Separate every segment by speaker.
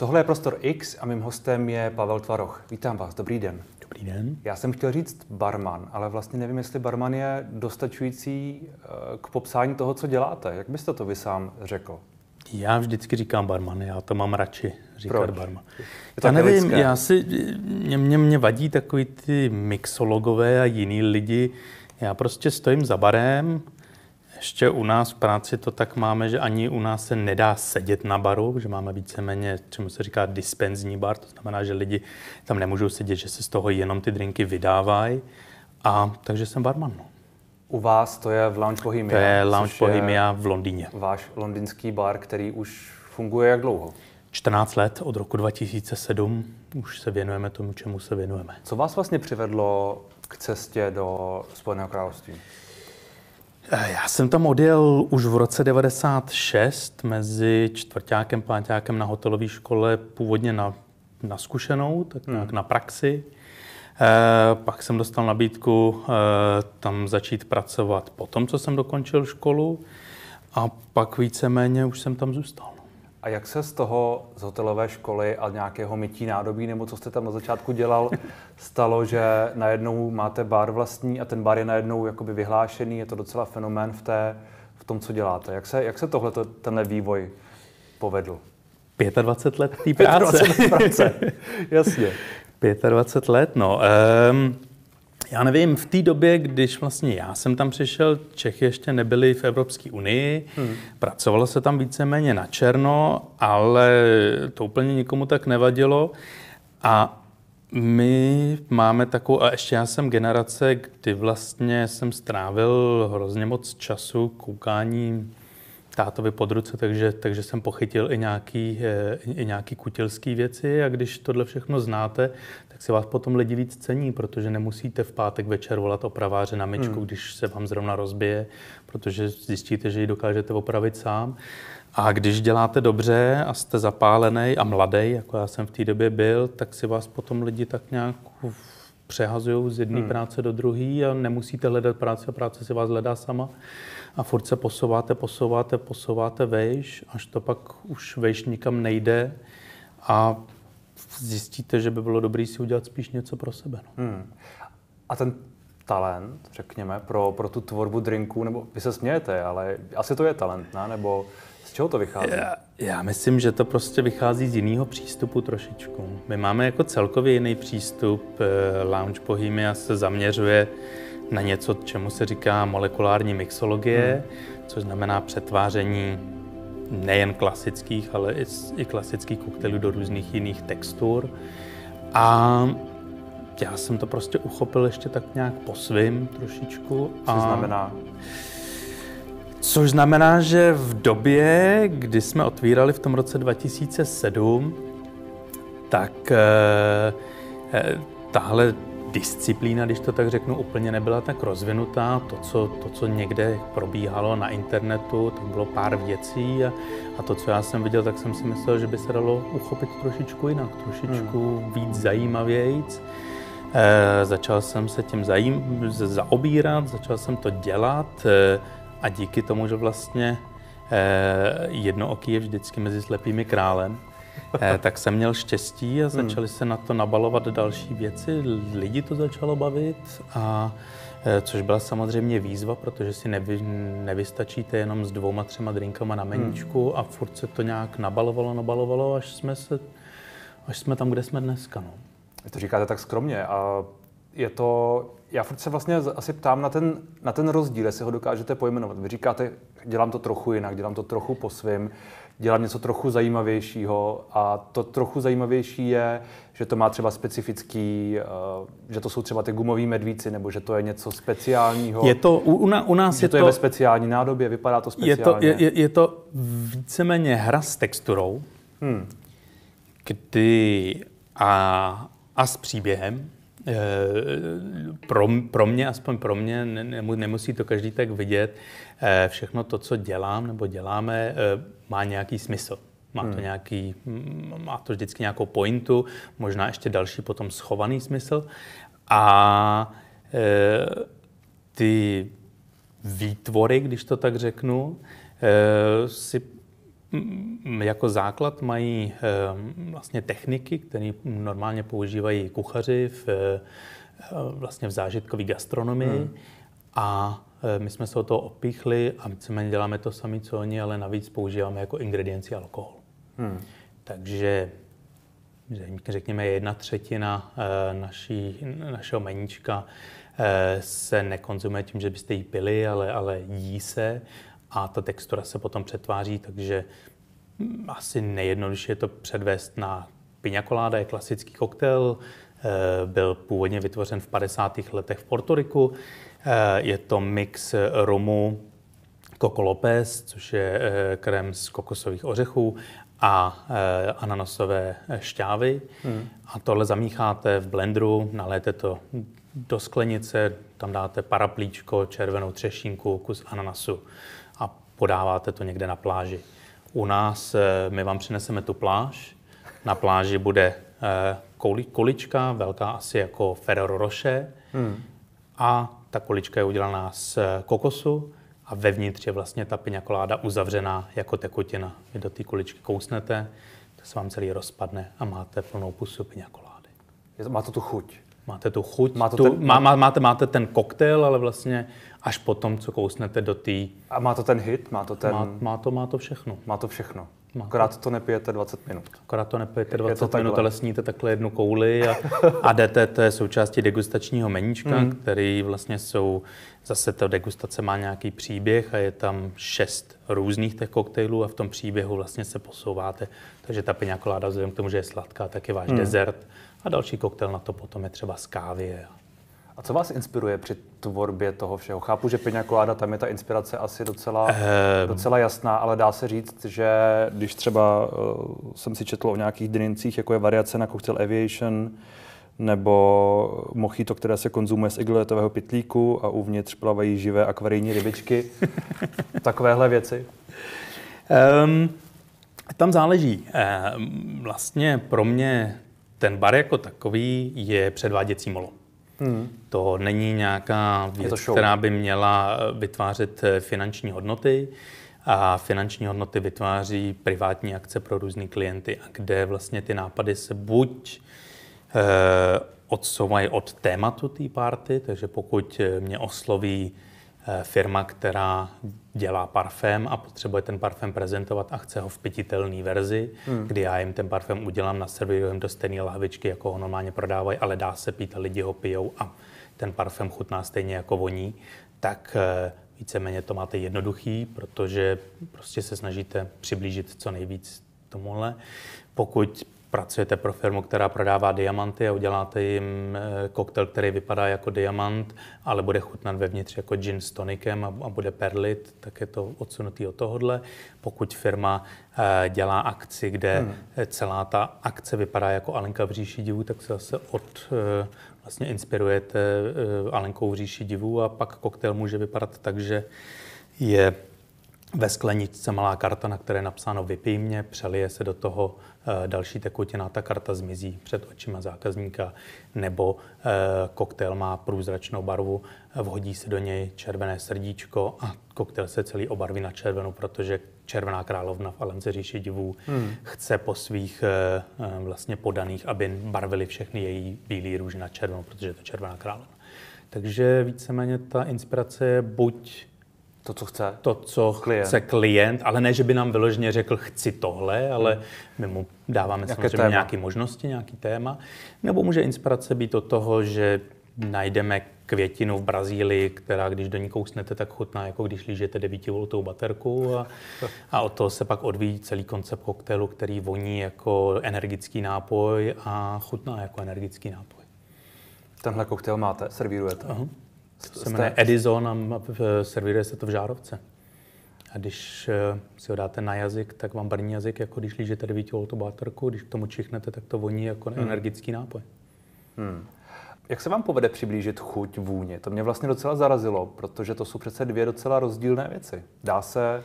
Speaker 1: Tohle je Prostor X a mým hostem je Pavel Tvaroch. Vítám vás, dobrý den.
Speaker 2: Dobrý den.
Speaker 1: Já jsem chtěl říct barman, ale vlastně nevím, jestli barman je dostačující eh, k popsání toho, co děláte. Jak byste to vy sám řekl?
Speaker 2: Já vždycky říkám barman, já to mám radši říkat
Speaker 1: Proč?
Speaker 2: barman.
Speaker 1: Je to
Speaker 2: Já nevím,
Speaker 1: lidské.
Speaker 2: já si, mě, mě, mě vadí takový ty mixologové a jiný lidi. Já prostě stojím za barem, ještě u nás v práci to tak máme, že ani u nás se nedá sedět na baru, že máme víceméně, čemu se říká dispenzní bar, to znamená, že lidi tam nemůžou sedět, že se z toho jenom ty drinky vydávají. A takže jsem barman. No.
Speaker 1: U vás to je v Lounge Bohemia.
Speaker 2: To je Lounge Bohemia v Londýně.
Speaker 1: Váš londýnský bar, který už funguje jak dlouho?
Speaker 2: 14 let, od roku 2007 už se věnujeme tomu, čemu se věnujeme.
Speaker 1: Co vás vlastně přivedlo k cestě do Spojeného království?
Speaker 2: Eh, Já jsem tam odjel už v roce 96 mezi čtvrtákem a pátákem na hotelové škole, původně na, na zkušenou, tak nějak na praxi. E, pak jsem dostal nabídku e, tam začít pracovat po tom, co jsem dokončil školu a pak víceméně už jsem tam zůstal.
Speaker 1: A jak se z toho, z hotelové školy a nějakého mytí nádobí, nebo co jste tam na začátku dělal, stalo, že najednou máte bar vlastní a ten bar je najednou jakoby vyhlášený, je to docela fenomén v, té, v tom, co děláte. Jak se, jak se tohle, tenhle vývoj povedl?
Speaker 2: 25 let té práce.
Speaker 1: 25 práce, jasně.
Speaker 2: 25 let, no. Um, já nevím, v té době, když vlastně já jsem tam přišel, Čechy ještě nebyly v Evropské unii, hmm. pracovalo se tam víceméně na černo, ale to úplně nikomu tak nevadilo. A my máme takovou, a ještě já jsem generace, kdy vlastně jsem strávil hrozně moc času koukáním tátovi pod ruce, takže, takže jsem pochytil i nějaký, eh, i nějaký kutilský věci a když tohle všechno znáte, tak si vás potom lidi víc cení, protože nemusíte v pátek večer volat opraváře na myčku, hmm. když se vám zrovna rozbije, protože zjistíte, že ji dokážete opravit sám. A když děláte dobře a jste zapálený a mladý, jako já jsem v té době byl, tak si vás potom lidi tak nějak přehazují z jedné hmm. práce do druhé a nemusíte hledat práci a práce si vás hledá sama a furt se posouváte, posouváte, posouváte vejš, až to pak už vejš nikam nejde a zjistíte, že by bylo dobré si udělat spíš něco pro sebe. No.
Speaker 1: Hmm. A ten talent, řekněme, pro, pro tu tvorbu drinků, nebo vy se smějete, ale asi to je talent, ne? Nebo z čeho to vychází?
Speaker 2: Já, já myslím, že to prostě vychází z jiného přístupu trošičku. My máme jako celkově jiný přístup. eh, Lounge Bohemia se zaměřuje na něco, čemu se říká molekulární mixologie, hmm. což znamená přetváření nejen klasických, ale i, i klasických koktejlů do různých jiných textur. A já jsem to prostě uchopil ještě tak nějak po svým trošičku.
Speaker 1: Co
Speaker 2: a...
Speaker 1: znamená?
Speaker 2: Což znamená, že v době, kdy jsme otvírali v tom roce 2007, tak eh, eh, tahle disciplína, když to tak řeknu, úplně nebyla tak rozvinutá. To, co, to, co někde probíhalo na internetu, tak bylo pár věcí a, a to, co já jsem viděl, tak jsem si myslel, že by se dalo uchopit trošičku jinak, trošičku hmm. víc zajímavějíc. E, začal jsem se tím zajím, zaobírat, začal jsem to dělat e, a díky tomu, že vlastně e, jednooký je vždycky mezi slepými králem, e, tak jsem měl štěstí a začaly se na to nabalovat další věci, lidi to začalo bavit a e, což byla samozřejmě výzva, protože si nevy, nevystačíte jenom s dvouma, třema drinkama na meníčku a furt se to nějak nabalovalo, nabalovalo, až jsme, se, až jsme tam, kde jsme dneska. No.
Speaker 1: Vy to říkáte tak skromně a je to, já furt se vlastně asi ptám na ten, na ten rozdíl, jestli ho dokážete pojmenovat. Vy říkáte, dělám to trochu jinak, dělám to trochu po svým, dělám něco trochu zajímavějšího a to trochu zajímavější je, že to má třeba specifický, eh, že to jsou třeba ty gumoví medvíci, nebo že to je něco speciálního,
Speaker 2: Je to, u, u, na- u nás
Speaker 1: že
Speaker 2: je
Speaker 1: to je
Speaker 2: to,
Speaker 1: ve speciální nádobě, vypadá to
Speaker 2: je
Speaker 1: speciálně.
Speaker 2: to, je, je, je to víceméně hra s texturou,
Speaker 1: Hmm.
Speaker 2: kdy a, a s příběhem. E, pro, pro mě, aspoň pro mě, ne, nemu- nemusí to každý tak vidět, e, všechno to, co dělám nebo děláme, e, má nějaký smysl. Má to, nějaký, mm, má to vždycky nějakou pointu, možná ještě další potom schovaný smysl. A ty výtvory, když to tak řeknu, si jako základ mají vlastně techniky, které normálně používají kuchaři v, vlastně v zážitkové gastronomii. Hmm. A my jsme se o to opíchli a víceméně děláme to sami, co oni, ale navíc používáme jako ingredienci alkohol. Hmm. Takže řekněme jedna třetina naší, našeho meníčka se nekonzumuje tím, že byste ji pili, ale, ale jí se a ta textura se potom přetváří, takže asi nejjednodušší je to předvést na piña colada, je klasický koktejl, eh, byl původně vytvořen v 50. letech v Portoriku. Eh, je to mix romu Coco Lopez, což je eh, krém z kokosových ořechů a ananasové šťávy. Hmm. A tohle zamícháte v blendru, naléte to do sklenice, tam dáte paraplíčko, červenou třešinku, kus ananasu podáváte to někde na pláži. U nás eh, my vám přineseme tu pláž. Na pláži bude eh, kulička, velká asi jako Ferrero Rocher. Hmm. A ta kulička je udělaná z eh, kokosu a vevnitř je vlastně ta piña colada uzavřená jako tekutina. Vy do té kuličky kousnete, to se vám celý rozpadne a máte plnou pusu piña colády.
Speaker 1: Má to tu chuť.
Speaker 2: Máte tu chuť, má to tu, ten, má, má, máte, máte ten koktejl, ale vlastně až potom, co kousnete do té...
Speaker 1: A má to ten hit? Má to, ten...
Speaker 2: má, má, to, má to všechno.
Speaker 1: Má to všechno. Má Akorát to nepijete 20 minut.
Speaker 2: Akorát to nepijete 20 to minut, ale sníte takhle jednu kouli a, a jdete, to je součástí degustačního meníčka, mm. který vlastně jsou, zase ta degustace má nějaký příběh a je tam šest různých těch koktejlů a v tom příběhu vlastně se posouváte. Takže ta piña colada, vzhledem k tomu, že je sladká, tak je váš mm. dezert a další koktejl na to potom je třeba z kávy.
Speaker 1: A co vás inspiruje při tvorbě toho všeho? Chápu, že Piňa Colada, tam je ta inspirace asi docela, um. docela jasná, ale dá se říct, že když třeba uh, jsem si četl o nějakých drincích, jako je variace na koktejl Aviation, nebo mochito, které se konzumuje z igletového pitlíku a uvnitř plavají živé akvarijní rybičky. Takovéhle věci. Um,
Speaker 2: tam záleží. Vlastně pro mě ten bar jako takový je předváděcí molo. Hmm. To není nějaká věc, která by měla vytvářet eh, finanční hodnoty. A finanční hodnoty vytváří privátní akce pro různé klienty, a kde vlastně ty nápady se buď eh, odsouvají od tématu té party, takže pokud eh, mě osloví Eh, firma, která dělá parfém a potřebuje ten parfém prezentovat a chce ho v pititelné verzi, hmm. kdy já jim ten parfém udělám, naservirujem do stejné lahvičky, jako ho normálně prodávají, ale dá se pít a lidi ho pijou a ten parfém chutná stejně jako voní, tak eh, víceméně to máte jednoduchý, protože prostě se snažíte přiblížit co nejvíc tomuhle. Pokud pracujete pro firmu, která prodává diamanty a uděláte jim eh, koktejl, který vypadá jako diamant, ale bude chutnat vevnitř jako gin s tonikem a, bude perlit, tak je to odsunutý od tohohle. Pokud firma eh, dělá akci, kde hmm. celá ta akce vypadá jako Alenka v říši divů, tak se zase od eh, vlastně inspirujete Alenkou v říši divů a pak koktejl může vypadat tak, že je ve skleničce malá karta, na které je napsáno vypij mě, přelije se do toho Eh, další tekutina, ta karta zmizí před očima zákazníka, nebo eh, koktejl má průzračnou barvu, vhodí se do něj červené srdíčko a koktejl se celý obarví na červenou, protože červená královna v Alence říši divů hmm. chce po svých eh, vlastně podaných, aby barvili všechny její bílý růže na červenou, protože je to červená královna. Takže víceméně ta inspirace je buď
Speaker 1: to, co chce.
Speaker 2: To, co klient. chce klient, ale ne, že by nám vyloženě řekl, chci tohle, ale hmm. my mu dáváme Jaké samozřejmě téma? nějaké možnosti, nějaký téma. Nebo může inspirace být od toho, že najdeme květinu v Brazílii, která když do ní kousnete, tak chutná, jako když lížete 9 voltovou baterku a, a od toho se pak odvíjí celý koncept koktejlu, který voní jako energický nápoj a chutná jako energický nápoj.
Speaker 1: Tenhle koktejl máte, servírujete? Uh-huh.
Speaker 2: Se jmenuje Edison a servíruje se to v žárovce. A když eh, si ho dáte na jazyk, tak vám brní jazyk, jako když lížete 9 voltou baterku, když k tomu čichnete, tak to voní jako hmm. energický nápoj. Hmm.
Speaker 1: Jak se vám povede přiblížit chuť vůně? To mě vlastně docela zarazilo, protože to jsou přece dvě docela rozdílné věci. Dá se,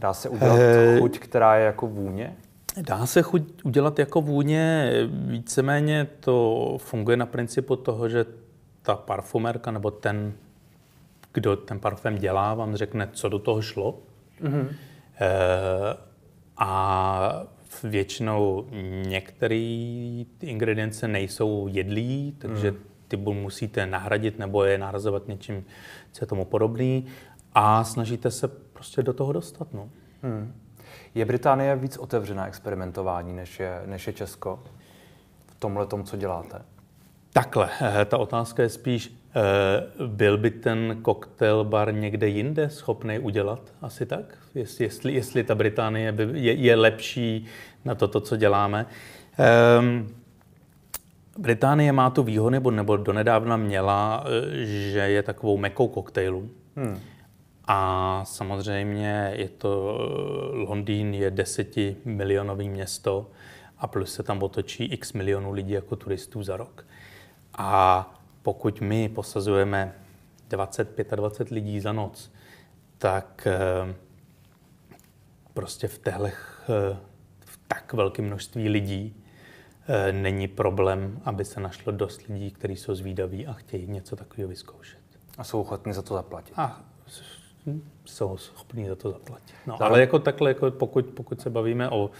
Speaker 1: dá se udělat e... chuť, která je jako vůně?
Speaker 2: Dá se chuť udělat jako vůně, víceméně to funguje na principu toho, že ta parfumerka nebo ten, kdo ten parfém dělá, vám řekne, co do toho šlo. Mm-hmm. E, a většinou některé ingredience nejsou jedlí, takže hmm. ty musíte nahradit nebo je nahrazovat něčím, co je tomu podobný a snažíte se prostě do toho dostat. No. Hmm.
Speaker 1: Je Británie víc otevřená experimentování, než je, než je Česko v tomhle tom, co děláte?
Speaker 2: Takhle, eh, ta otázka je spíš, eh, byl by ten koktejl bar někde jinde schopný udělat? Asi tak? Jestli, jestli ta Británie by, je, je lepší na to, to, co děláme. Um, Británie má tu výhodu, nebo, nebo donedávna měla, eh, že je takovou mekou koktejlu. Hmm. A samozřejmě je to, Londýn je desetimilionový město a plus se tam otočí x milionů lidí jako turistů za rok. A pokud my posazujeme 20-25 lidí za noc, tak eh, prostě v téhle v tak velkém množství lidí eh, není problém, aby se našlo dost lidí, kteří jsou zvídaví a chtějí něco takového vyzkoušet.
Speaker 1: A jsou ochotní za to zaplatit.
Speaker 2: A jsou schopní za to zaplatit. No, ale jako takhle, jako pokud, pokud se bavíme o,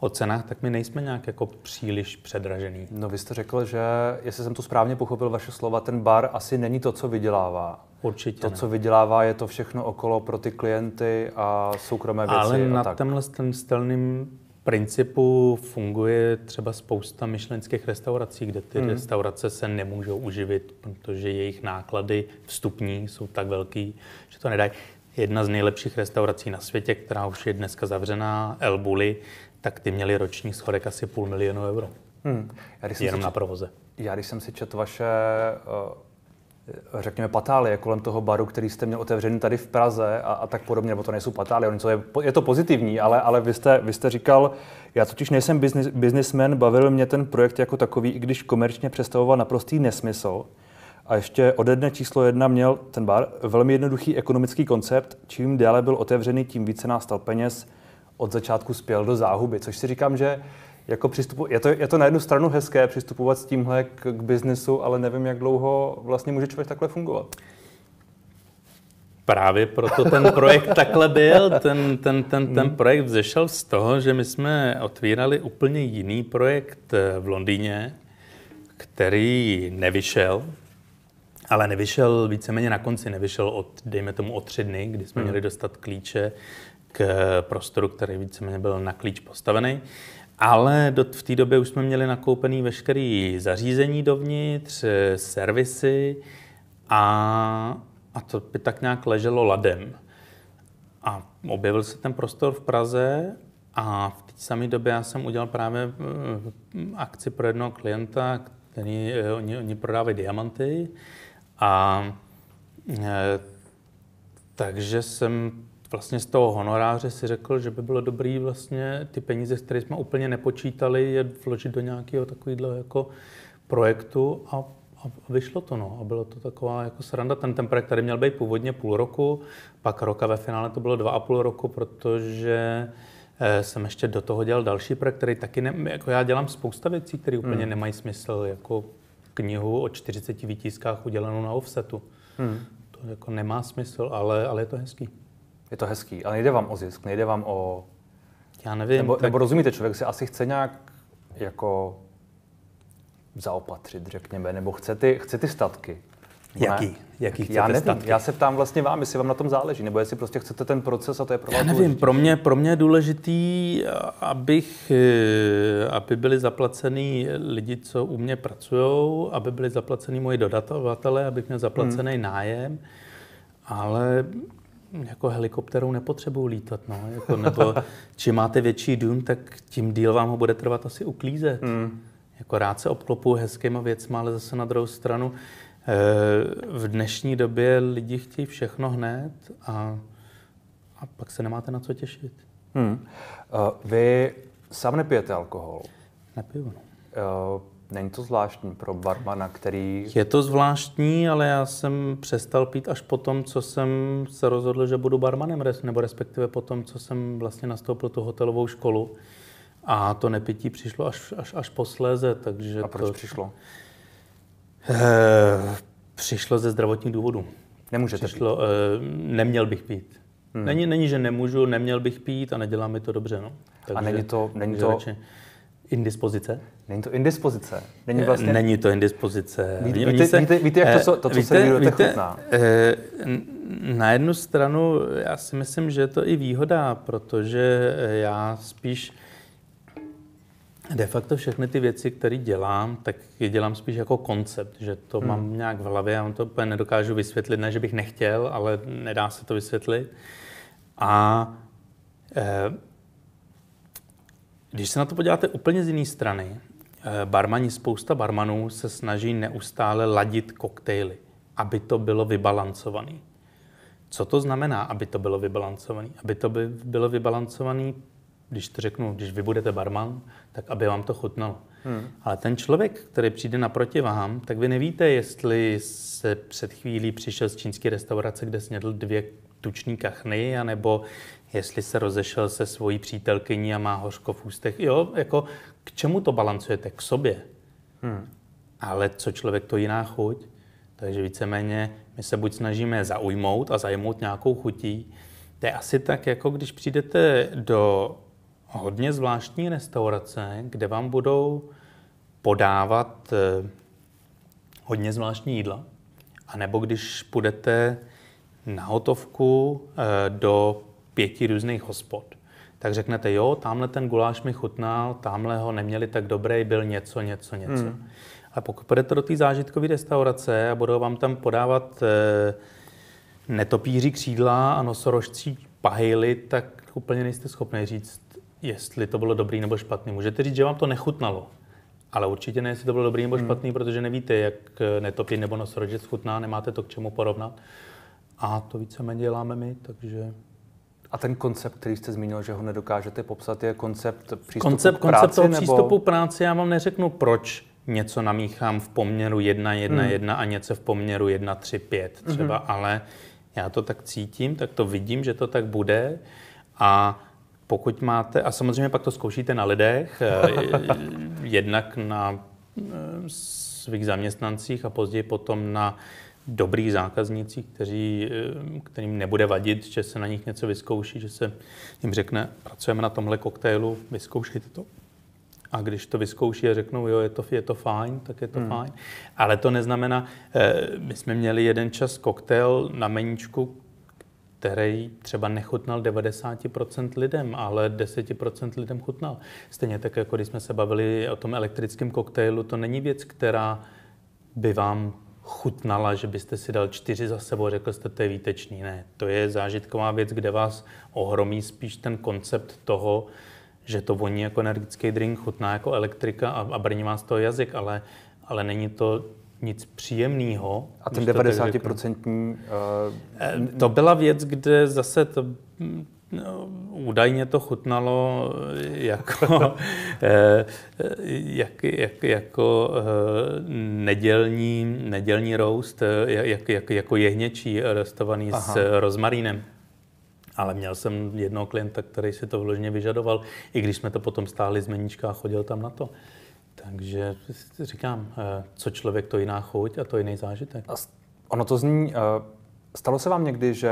Speaker 2: o cenách, tak my nejsme nějak jako příliš předražený.
Speaker 1: No vy jste řekl, že, jestli jsem to správně pochopil vaše slova, ten bar asi není to, co vydělává.
Speaker 2: Určitě
Speaker 1: To,
Speaker 2: ne.
Speaker 1: co vydělává, je to všechno okolo pro ty klienty a soukromé věci.
Speaker 2: Ale
Speaker 1: a
Speaker 2: na
Speaker 1: tak.
Speaker 2: tenhle ten stelným principu funguje třeba spousta myšlenských restaurací, kde ty hmm. restaurace se nemůžou uživit, protože jejich náklady vstupní jsou tak velký, že to nedají. Jedna z nejlepších restaurací na světě, která už je dneska zavřená, El Bulli, tak ty měli roční schodek asi půl milionu euro. Hmm. Já, když Jenom si na provoze.
Speaker 1: Já když jsem si četl vaše, eh, řekněme, patálie kolem toho baru, který jste měl otevřený tady v Praze a, a tak podobně, nebo to nejsou patálie, něco je, je to pozitivní, ale, ale vy, jste, vy jste říkal, já totiž nejsem business, businessman, bavil mě ten projekt jako takový, i když komerčně představoval naprostý nesmysl. A ještě ode dne číslo jedna měl ten bar velmi jednoduchý ekonomický koncept. Čím déle byl otevřený, tím více nás stal peněz. Od začátku spěl do záhuby, což si říkám, že jako přistupu, je, to, je to na jednu stranu hezké přistupovat s tímhle k, k biznesu, ale nevím, jak dlouho vlastně může člověk takhle fungovat.
Speaker 2: Právě proto ten projekt takhle byl. Ten, ten, ten, ten hmm. projekt vzešel z toho, že my jsme otvírali úplně jiný projekt v Londýně, který nevyšel, ale nevyšel víceméně na konci, nevyšel od, dejme tomu, o tři dny, kdy jsme hmm. měli dostat klíče k prostoru, který víceméně byl na klíč postavený. Ale do, v té době už jsme měli nakoupený veškerý zařízení dovnitř, servisy a, a to by tak nějak leželo ladem. A objevil se ten prostor v Praze a v té samé době já jsem udělal právě eh, akci pro jednoho klienta, který eh, oni, oni prodávají diamanty a e, takže jsem vlastně z toho honoráře si řekl, že by bylo dobré vlastně ty peníze, které jsme úplně nepočítali, je vložit do nějakého takového jako projektu a, a vyšlo to. No. A bylo to taková jako sranda. Ten, ten projekt tady měl být původně půl roku, pak roka ve finále to bylo dva a půl roku, protože e, jsem ještě do toho dělal další projekt, který taky ne, jako já dělám spousta věcí, které úplně hmm. nemají smysl, jako knihu o 40 výtiskách udělanou na offsetu. Hmm. To jako nemá smysl, ale, ale je to hezký.
Speaker 1: Je to hezký, ale nejde vám o zisk, nejde vám o...
Speaker 2: Já nevím.
Speaker 1: Nebo, tak... nebo rozumíte, člověk si asi chce nějak jako zaopatřit, řekněme, nebo chce ty, chce ty statky.
Speaker 2: Jaký? Ne? Jaký
Speaker 1: já nevím,
Speaker 2: statky?
Speaker 1: já se ptám vlastně vám, jestli vám na tom záleží, nebo jestli prostě chcete ten proces a to je pro vás
Speaker 2: Já nevím, pro mě, pro mě je důležitý, abych, eh, aby byli zaplacený lidi, co u mě pracují, aby byli zaplacený moji dodavatelé, abych měl zaplacený hmm. nájem, ale jako helikopterou nepotřebuji lítat, no. Jako, nebo čím máte větší dům, tak tím díl vám ho bude trvat asi uklízet. Hmm. Jako rád se obklopu hezkýma věcma, ale zase na druhou stranu v dnešní době lidi chtějí všechno hned a, a pak se nemáte na co těšit. Hmm.
Speaker 1: Uh, vy sám nepijete alkohol?
Speaker 2: Nepiju, no.
Speaker 1: Uh, není to zvláštní pro barmana, který...
Speaker 2: Je to zvláštní, ale já jsem přestal pít až po tom, co jsem se rozhodl, že budu barmanem, nebo respektive po tom, co jsem vlastně nastoupil tu hotelovou školu. A to nepití přišlo až, až, až posléze, takže...
Speaker 1: A proč
Speaker 2: to...
Speaker 1: přišlo?
Speaker 2: Eh, přišlo ze zdravotních důvodů.
Speaker 1: Nemůžete
Speaker 2: přišlo,
Speaker 1: pít?
Speaker 2: Eh, neměl bych pít. Hmm. Není, není, že nemůžu, neměl bych pít a nedělá mi to dobře. No.
Speaker 1: Takže, a není to, není to
Speaker 2: indispozice?
Speaker 1: Není to indispozice. Není, vlastně...
Speaker 2: není to indispozice.
Speaker 1: Víte, víte, se, víte, víte jak to, to co víte, se víte, chutná?
Speaker 2: Eh, na jednu stranu já si myslím, že je to i výhoda, protože já spíš de facto všechny ty věci, které dělám, tak je dělám spíš jako koncept, že to hmm. mám nějak v hlavě a to úplně nedokážu vysvětlit, ne, že bych nechtěl, ale nedá se to vysvětlit. A eh, když se na to podíváte úplně z jiné strany, eh, barmani, spousta barmanů se snaží neustále ladit koktejly, aby to bylo vybalancované. Co to znamená, aby to bylo vybalancované? Aby to by bylo vybalancované, když to řeknu, když vy budete barman, tak aby vám to chutnalo. Hmm. Ale ten člověk, který přijde naproti vám, tak vy nevíte, jestli se před chvílí přišel z čínské restaurace, kde snědl dvě tuční kachny, anebo jestli se rozešel se svojí přítelkyní a má hořko v ústech. Jo, jako k čemu to balancujete? K sobě. Hmm. Ale co člověk, to jiná chuť. Takže víceméně my se buď snažíme zaujmout a zajmout nějakou chutí. To je asi tak, jako když přijdete do hodně zvláštní restaurace, kde vám budou podávat eh, hodně zvláštní jídla. A nebo když půjdete na hotovku eh, do pěti různých hospod, tak řeknete, jo, tamhle ten guláš mi chutnal, tamhle ho neměli tak dobrý, byl něco, něco, něco. Hmm. A pokud půjdete do té zážitkové restaurace a budou vám tam podávat e, netopíří křídla a nosorožcí pahejly, tak úplně nejste schopni říct, jestli to bylo dobrý nebo špatný. Můžete říct, že vám to nechutnalo, ale určitě ne, jestli to bylo dobrý nebo hmm. špatný, hmm. protože nevíte, jak netopír nebo nosorožec chutná, nemáte to k čemu porovnat. A to víceméně děláme my, takže...
Speaker 1: A ten koncept, který jste zmínil, že ho nedokážete popsat, je koncept přístupu
Speaker 2: koncept,
Speaker 1: k práci?
Speaker 2: Koncept toho nebo... přístupu práci, já vám neřeknu, proč něco namíchám v poměru 1, 1, hmm. 1 a něco v poměru 1, 3, 5 třeba, hmm. ale já to tak cítím, tak to vidím, že to tak bude a pokud máte, a samozřejmě pak to zkoušíte na lidech, eh, jednak na eh, svých zaměstnancích a později potom na dobrých zákaznících, kteří, eh, kterým nebude vadit, že se na nich něco vyzkouší, že se jim řekne, pracujeme na tomhle koktejlu, vyzkoušejte to. A když to vyzkouší a řeknou, jo, je to, je to fajn, tak je to hmm. fajn. Ale to neznamená, my jsme měli jeden čas koktejl na meníčku, který třeba nechutnal 90% lidem, ale 10% lidem chutnal. Stejně tak, jako když jsme se bavili o tom elektrickém koktejlu, to není věc, která by vám chutnala, že byste si dal čtyři za sebou řekl jste, to je výtečný. Ne, to je zážitková věc, kde vás ohromí spíš ten koncept toho, že to voní jako energický drink, chutná jako elektrika a, a brní vás to jazyk, ale, ale není to nic příjemného.
Speaker 1: A ten 90%... Uh,
Speaker 2: eh, to byla věc, kde zase to No, údajně to chutnalo jako, eh, jak, jak, jako nedělní, nedělní roast, jak, jak, jako jehněčí rostovaný Aha. s rozmarínem. Ale měl jsem jednoho klienta, který si to vložně vyžadoval, i když jsme to potom stáhli z meníčka a chodil tam na to. Takže říkám, eh, co člověk, to jiná chuť a to jiný zážitek. A
Speaker 1: ono to zní, eh, stalo se vám někdy, že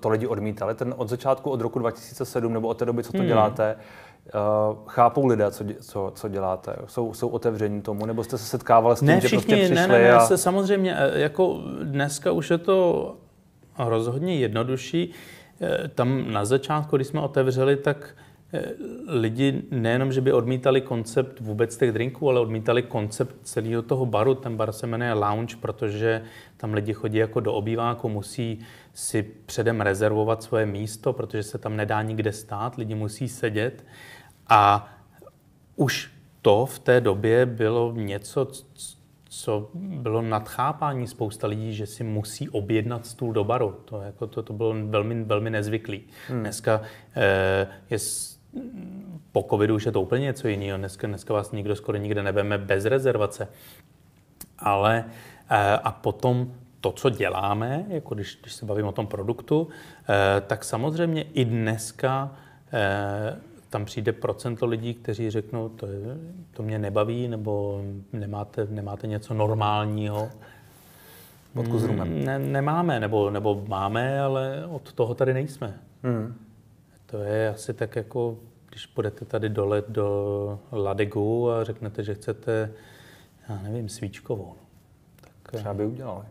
Speaker 1: to lidi odmítali, ten od začátku, od roku 2007 nebo od té doby, co to hmm. děláte, Uh, chápou lidé, co, co, co děláte? Jsou, jsou otevření tomu? Nebo jste se setkávali s tím,
Speaker 2: ne,
Speaker 1: všichni, že
Speaker 2: prostě
Speaker 1: přišli?
Speaker 2: Ne, ne, ne, a... se, samozřejmě, jako dneska už je to rozhodně jednodušší. Tam na začátku, když jsme otevřeli, tak lidi nejenom, že by odmítali koncept vůbec těch drinků, ale odmítali koncept celého toho baru. Ten bar se jmenuje Lounge, protože tam lidi chodí jako do obýváku, musí si předem rezervovat svoje místo, protože se tam nedá nikde stát, lidi musí sedět. A už to v té době bylo něco, co bylo nadchápání spousta lidí, že si musí objednat stůl do baru. To, jako, to, to bylo velmi, velmi nezvyklý. Hmm. Dneska eh, je po covidu už je to úplně něco jiného. Dneska, dneska vás nikdo skoro nikde nebeme bez rezervace. Ale eh, a potom to, co děláme, jako když, když se bavím o tom produktu, eh, tak samozřejmě i dneska eh, tam přijde procento lidí, kteří řeknou, to, je, to mě nebaví, nebo nemáte, nemáte něco normálního.
Speaker 1: pod s rumem?
Speaker 2: Ne, nemáme, nebo, nebo máme, ale od toho tady nejsme. Hmm. To je asi tak jako, když půjdete tady dole do Ladegu a řeknete, že chcete, já nevím, svíčkovou.
Speaker 1: Tak, Třeba by udělali.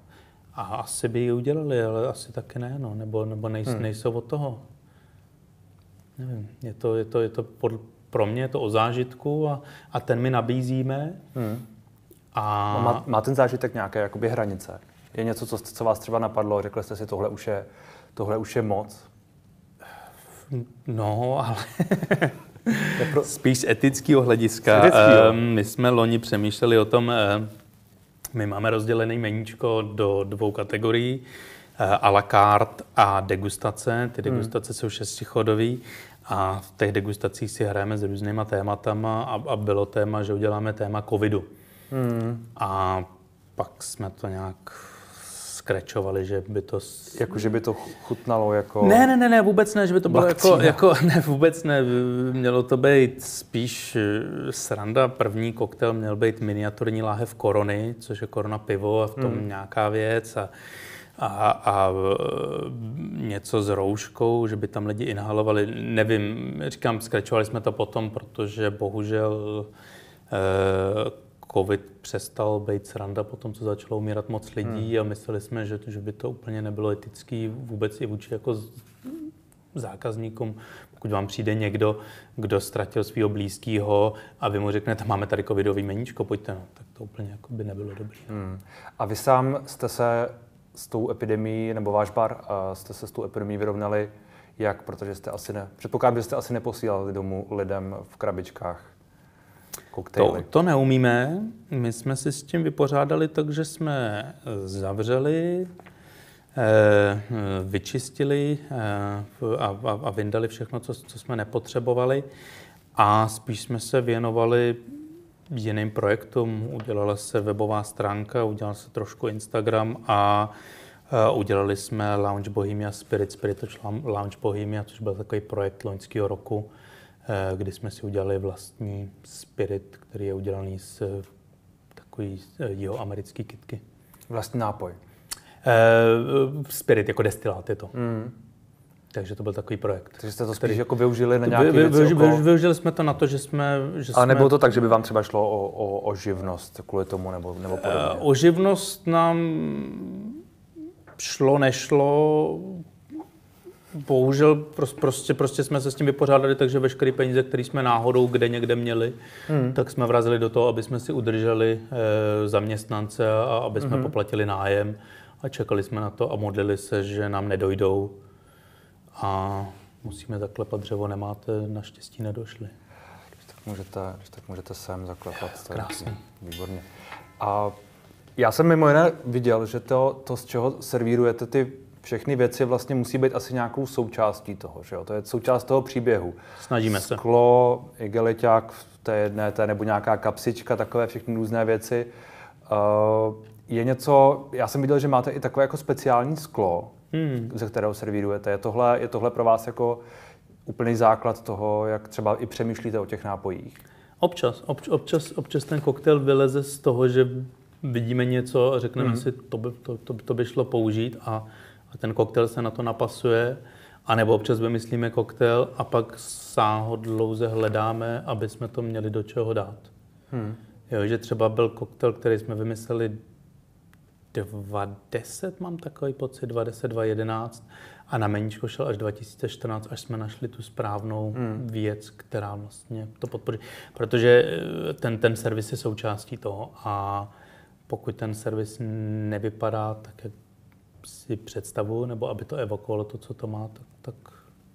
Speaker 2: A asi by ji udělali, ale asi taky ne, no. nebo, nebo nejs, hmm. nejsou od toho. Nevím, je to, je to, je to pod, pro mě je to o zážitku a, a ten my nabízíme. Hmm.
Speaker 1: A... No, má, má ten zážitek nějaké jakoby hranice? Je něco, co, co vás třeba napadlo, řekli jste si, tohle už je, tohle už je moc?
Speaker 2: No, ale pro... spíš z etického hlediska. Z etického. Ehm, my jsme loni přemýšleli o tom, ehm, my máme rozdělený meníčko do dvou kategorií, eh, a la carte a degustace. Ty hmm. degustace hmm. jsou šestichodový a v těch degustacích si hrajeme s různýma tématama a, a bylo téma, že uděláme téma covidu. Hmm. A pak jsme to nějak skrečovali, že by to...
Speaker 1: Jako, že by to chutnalo jako...
Speaker 2: Ne, ne, ne, ne, vůbec ne, že by to bylo jako, jako... Ne, vůbec ne, mělo to být spíš eh, sranda. První koktel měl být miniaturní láhev korony, což je korona pivo a v tom hmm. nějaká věc a, a, a něco s rouškou, že by tam lidi inhalovali. Nevím, říkám, skrečovali jsme to potom, protože bohužel eh, covid přestal být sranda po tom, co začalo umírat moc lidí hmm. a mysleli jsme, že, že by to úplně nebylo etický vůbec i vůči jako zákazníkům. Pokud vám přijde někdo, kdo ztratil svého blízkého a vy mu řeknete, máme tady covidový meníčko, pojďte, no, tak to úplně jako by nebylo dobré. Hmm.
Speaker 1: A vy sám jste se s tou epidemí, nebo váš bar, jste se s tou epidemí vyrovnali jak? Protože jste asi ne, předpokládám, že jste asi neposílali domů lidem v krabičkách
Speaker 2: koktejly? To, to neumíme. My jsme si s tím vypořádali tak, že jsme zavřeli, eh, vyčistili eh, a, a, a vyndali všechno, co, co jsme nepotřebovali. A spíš jsme se věnovali jiným projektům. Udělala se webová stránka, udělal se trošku Instagram a udělali jsme Lounge Bohemia Spirit, Spirit Lounge Bohemia, což byl takový projekt loňského roku, Eh, kdy jsme si udělali vlastní spirit, který je udělaný z eh, takový eh, jeho americký kitky.
Speaker 1: Vlastní nápoj?
Speaker 2: Spirit jako destilát je to. Mm. Takže to byl takový projekt.
Speaker 1: Takže jste to spíš který, jako využili na nějaké vy,
Speaker 2: věci okolo... Využili jsme to na to, že jsme... Že
Speaker 1: Ale nebylo jsme... to tak, že by vám třeba šlo o, o, o živnost kvůli tomu nebo, nebo podobně?
Speaker 2: O živnost nám šlo, nešlo bohužel prostě, prostě jsme se s tím vypořádali, takže veškeré peníze, které jsme náhodou kde někde měli, hmm. tak jsme vrazili do toho, aby jsme si udrželi e, zaměstnance a aby jsme hmm. poplatili nájem a čekali jsme na to a modlili se, že nám nedojdou a musíme zaklepat dřevo, nemáte, naštěstí nedošli.
Speaker 1: Když tak můžete, když tak můžete sem zaklepat.
Speaker 2: Krásně.
Speaker 1: Výborně. A já jsem mimo jiné viděl, že to, to, z čeho servírujete ty všechny věci vlastně musí být asi nějakou součástí toho, že jo? To je součást toho příběhu.
Speaker 2: Snažíme se.
Speaker 1: Sklo, igeliťák v té jedné, té, nebo nějaká kapsička, takové všechny různé věci. Uh, je něco, já jsem viděl, že máte i takové jako speciální sklo, hmm. ze kterého servírujete. Je tohle, je tohle pro vás jako úplný základ toho, jak třeba i přemýšlíte o těch nápojích?
Speaker 2: Občas. Obč, občas, občas ten koktejl vyleze z toho, že vidíme něco a řekneme hmm. si, to by, to, to, to by šlo použít a a ten koktel se na to napasuje, anebo občas vymyslíme koktel a pak sáhodlouze hledáme, aby jsme to měli do čeho dát. Hmm. Jo, že třeba byl koktel, který jsme vymysleli 2010, mám takový pocit, 20, 2011 a na meníčko šel až 2014, až jsme našli tu správnou hmm. věc, která vlastně to podpoří. Protože eh, ten, ten servis je součástí toho a pokud ten servis nevypadá tak, jak si představu, nebo aby to evokovalo to, co to má, tak, tak,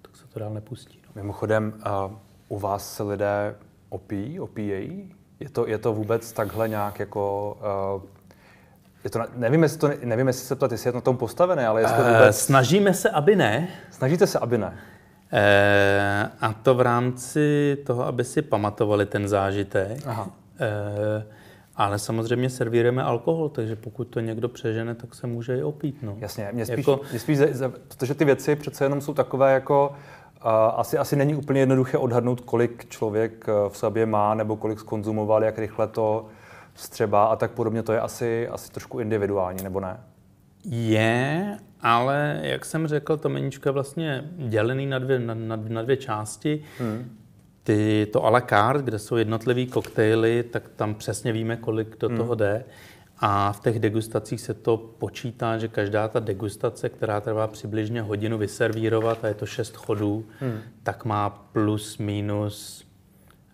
Speaker 2: tak se to dál nepustí.
Speaker 1: No. Mimochodem, uh, u vás se lidé opíjí, opíjejí? Je to, je to vůbec takhle nějak jako... Uh, je to, nevím, jestli to, nevím, jestli se ptat, jestli je na tom postavené, ale jestli to vůbec... Uh,
Speaker 2: snažíme se, aby ne.
Speaker 1: Snažíte se, aby ne.
Speaker 2: Uh, a to v rámci toho, aby si pamatovali ten zážitek. Aha. Uh, ale samozřejmě servírujeme alkohol, takže pokud to někdo přežene, tak se může i opít. No.
Speaker 1: Jasně, mě spíš, jako... mě spíš protože ty věci přece jenom jsou takové jako, uh, asi, asi není úplně jednoduché odhadnout, kolik člověk v sobě má, nebo kolik skonzumoval, jak rychle to vstřeba a tak podobně. To je asi, asi trošku individuální, nebo ne?
Speaker 2: Je, ale jak jsem řekl, to meníčko je vlastně dělený na dvě, na, na, na dvě části. Hmm. Ty, to à la carte, kde jsou jednotlivý koktejly, tak tam přesně víme, kolik do hmm. toho jde. A v těch degustacích se to počítá, že každá ta degustace, která trvá přibližně hodinu vyservírovat, a je to šest chodů, hmm. tak má plus minus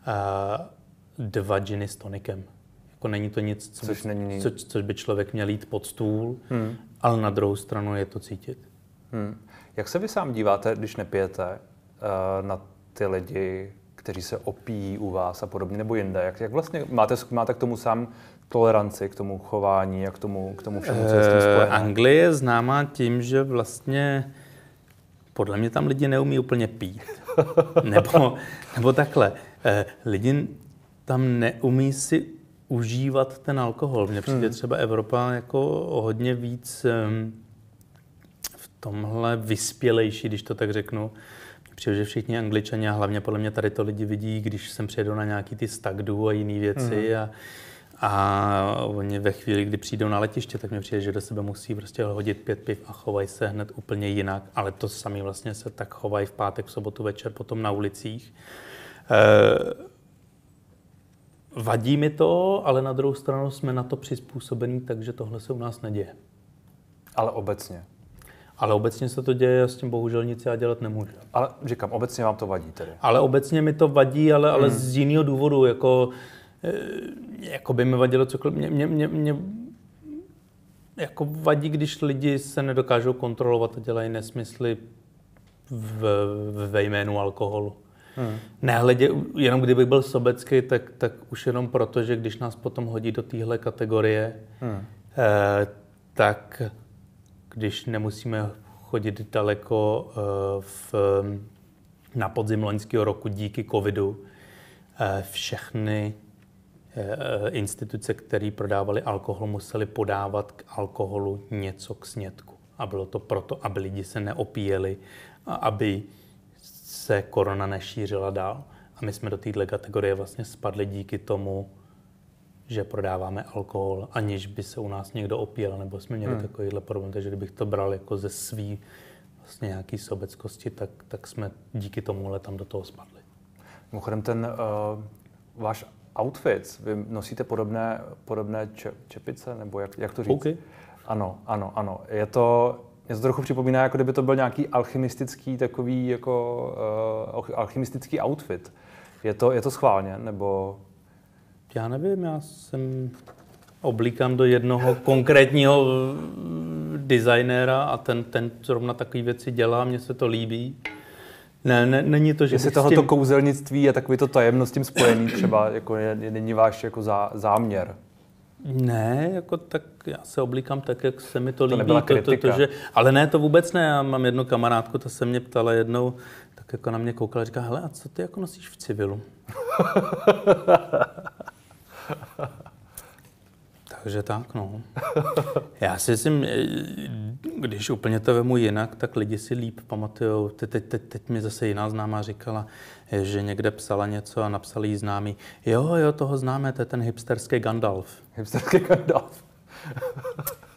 Speaker 2: uh, dva džiny s tonikem. Jako není to nic, co
Speaker 1: což,
Speaker 2: by,
Speaker 1: není...
Speaker 2: co, což by člověk měl jít pod stůl, hmm. ale na druhou stranu je to cítit.
Speaker 1: Hmm. Jak se vy sám díváte, když nepijete, uh, na ty lidi, kteří se opíjí u vás a podobně, nebo jinde? Jak, jak vlastně máte, máte k tomu sám toleranci, k tomu chování a k tomu, k tomu všemu, co je s tím
Speaker 2: Eh,
Speaker 1: spojené?
Speaker 2: Anglie je známá tím, že vlastně podle mě tam lidi neumí úplně pít. nebo, nebo takhle, eh, lidi tam neumí si užívat ten alkohol. Mně přijde hmm. třeba Evropa jako hodně víc v tomhle vyspělejší, když to tak řeknu. Mně přijde, že všichni angličani a hlavně podle mě tady to lidi vidí, když sem přijedou na nějaký ty stagdu a jiné věci
Speaker 1: Mhm.
Speaker 2: a, a oni ve chvíli, kdy přijdou na letiště, tak mi přijde, že do sebe musí prostě hodit pět piv a chovají se hned úplně jinak. Ale to sami vlastně se tak chovají v pátek, v sobotu večer potom na ulicích. E, vadí mi to, ale na druhou stranu jsme na to přizpůsobení, takže tohle se u nás neděje.
Speaker 1: Ale obecně.
Speaker 2: Ale obecně se to děje a s tím bohužel nic já dělat nemůžu.
Speaker 1: Ale říkám, obecně vám to vadí tedy.
Speaker 2: Ale obecně mi to vadí, ale, ale z jiného důvodu, jako, eh, jako by mi vadilo cokoliv. Mě, mě, mě, mě jako vadí, když lidi se nedokážou kontrolovat a dělají nesmysly v, ve jménu alkoholu. Hmm. Nehledě, jenom kdybych byl sobecký, tak, tak už jenom proto, že když nás potom hodí do téhle kategorie, hmm. eh, tak když nemusíme chodit daleko eh, v, na podzim loňského roku díky covidu, eh, všechny eh, instituce, které prodávaly alkohol, museli podávat k alkoholu něco k snědku. A bylo to proto, aby lidi se neopíjeli a aby se korona nešířila dál. A my jsme do této kategorie vlastně spadli díky tomu, že prodáváme alkohol, aniž by se u nás někdo opíjel, nebo jsme měli hmm. takovýhle problém. Takže kdybych to bral jako ze svý vlastně nějaký sobeckosti, tak, tak jsme díky tomuhle tam do toho spadli.
Speaker 1: Mimochodem ten uh, váš outfit, vy nosíte podobné, podobné če, čepice, nebo jak, jak to říct?
Speaker 2: OK.
Speaker 1: Ano, ano, ano. Je to, mě to trochu připomíná, jako kdyby to byl nějaký alchymistický takový jako uh, alchymistický outfit. Je to, je to schválně, nebo...
Speaker 2: Já nevím, já jsem oblíkám do jednoho konkrétního eh, designéra a ten, ten zrovna takové věci dělá, mně se to líbí. Ne, ne není to, že
Speaker 1: Jestli tohoto
Speaker 2: tím...
Speaker 1: kouzelnictví a takový to tajemnost s tím spojený třeba, jako je, je, není váš jako zá, záměr.
Speaker 2: Ne, jako tak já se oblíkám tak, jak se mi to,
Speaker 1: To
Speaker 2: líbí. to, to, to, že, ale ne, to vůbec ne. Já mám jednu kamarádku, ta se mě ptala jednou, tak jako na mě koukala a říká, hele, a co ty jako nosíš v civilu? Takže tak, no. Já si myslím, eh, když úplně to vemu jinak, tak lidi si líp pamatujou. Te- Teď, teď, teď mi zase jiná známá říkala, eh, že někde psala něco a napsal jí známý, jo, jo, toho známe, to je ten hipsterský Gandalf.
Speaker 1: Hipsterský Gandalf.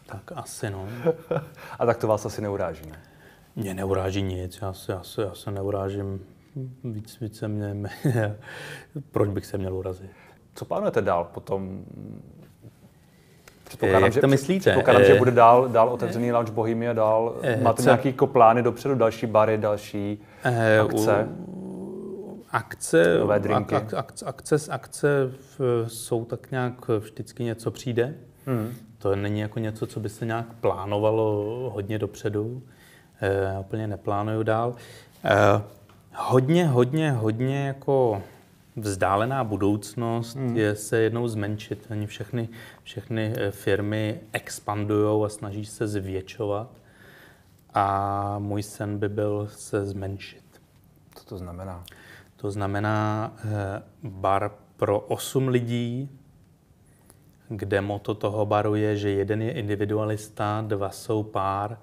Speaker 2: Tak asi, no.
Speaker 1: A tak to vás asi neuráží, ne?
Speaker 2: Mě neuráží nic, já se, já se, já se neurážím. Víc, více mě, proč bych se měl urazit?
Speaker 1: Co plánujete dál potom?
Speaker 2: Jak to myslíte?
Speaker 1: Předpokládám, že
Speaker 2: Eh,
Speaker 1: bude dál, dál otevřený Lounge Bohemia, dál.
Speaker 2: Eh,
Speaker 1: Máte
Speaker 2: co-
Speaker 1: nějaký plány dopředu, další bary, další
Speaker 2: Eh,
Speaker 1: akce?
Speaker 2: Akce,
Speaker 1: Nové drinky.
Speaker 2: ak, ak, akce, akce, akce v, jsou tak nějak vždycky něco přijde.
Speaker 1: Hmm.
Speaker 2: To není jako něco, co by se nějak plánovalo hodně dopředu. Eh, Já úplně neplánuju dál. Eh, Hodně, hodně, hodně jako vzdálená budoucnost hmm. je se jednou zmenšit. Oni všechny, všechny eh, firmy expandují a snaží se zvětšovat. A můj sen by byl se zmenšit.
Speaker 1: Co to znamená?
Speaker 2: To znamená eh, bar pro 8 lidí, kde moto toho baru je, že jeden je individualista, dva jsou pár,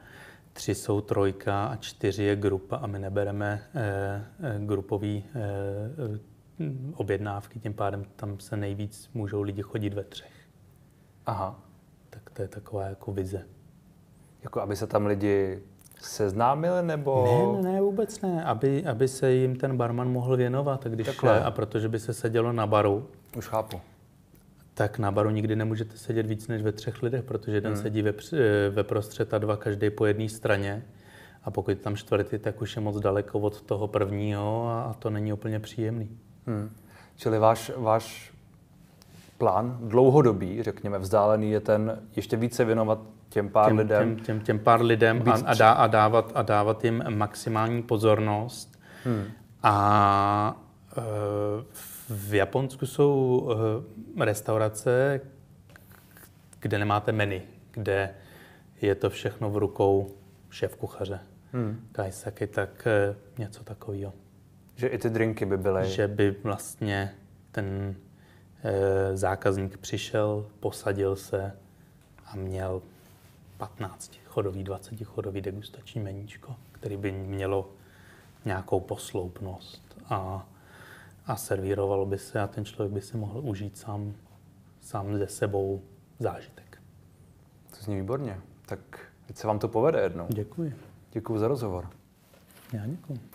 Speaker 2: tři jsou trojka a čtyři je grupa a my nebereme eh, eh, grupové eh, eh, objednávky, tím pádem tam se nejvíc můžou lidi chodit ve třech.
Speaker 1: Aha.
Speaker 2: Tak to je taková jako vize.
Speaker 1: Jako aby se tam lidi seznámili, nebo...
Speaker 2: Ne, ne, ne, vůbec ne. Aby, aby se jim ten barman mohl věnovat, když
Speaker 1: Takhle.
Speaker 2: a protože by se sedělo na baru,
Speaker 1: Už chápu.
Speaker 2: tak na baru nikdy nemůžete sedět víc než ve třech lidech, protože jeden
Speaker 1: Hmm.
Speaker 2: sedí ve, eh, ve prostřed a dva každý po jedné straně. A pokud je tam čtvrtý, tak už je moc daleko od toho prvního a, a to není úplně příjemný.
Speaker 1: Hmm. Čili váš, váš plán dlouhodobý, řekněme, vzdálený je ten ještě více věnovat těm pár
Speaker 2: těm,
Speaker 1: lidem.
Speaker 2: Těm, těm, těm pár lidem a, a, dá, a, dávat, a dávat jim maximální pozornost.
Speaker 1: Hmm.
Speaker 2: A e, v Japonsku jsou e, restaurace, kde nemáte menu, kde je to všechno v rukou šéf kuchaře.
Speaker 1: Hmm.
Speaker 2: Kaisaki, tak e, něco takového.
Speaker 1: Že i ty drinky by byly.
Speaker 2: Že by vlastně ten e, zákazník přišel, posadil se a měl 15 chodový, 20 chodový degustační meníčko, který by mělo nějakou posloupnost a, a servírovalo by se a ten člověk by si mohl užít sám, sám ze sebou zážitek.
Speaker 1: To zní výborně. Tak teď se vám to povede jednou.
Speaker 2: Děkuji.
Speaker 1: Děkuji za rozhovor.
Speaker 2: Já děkuji.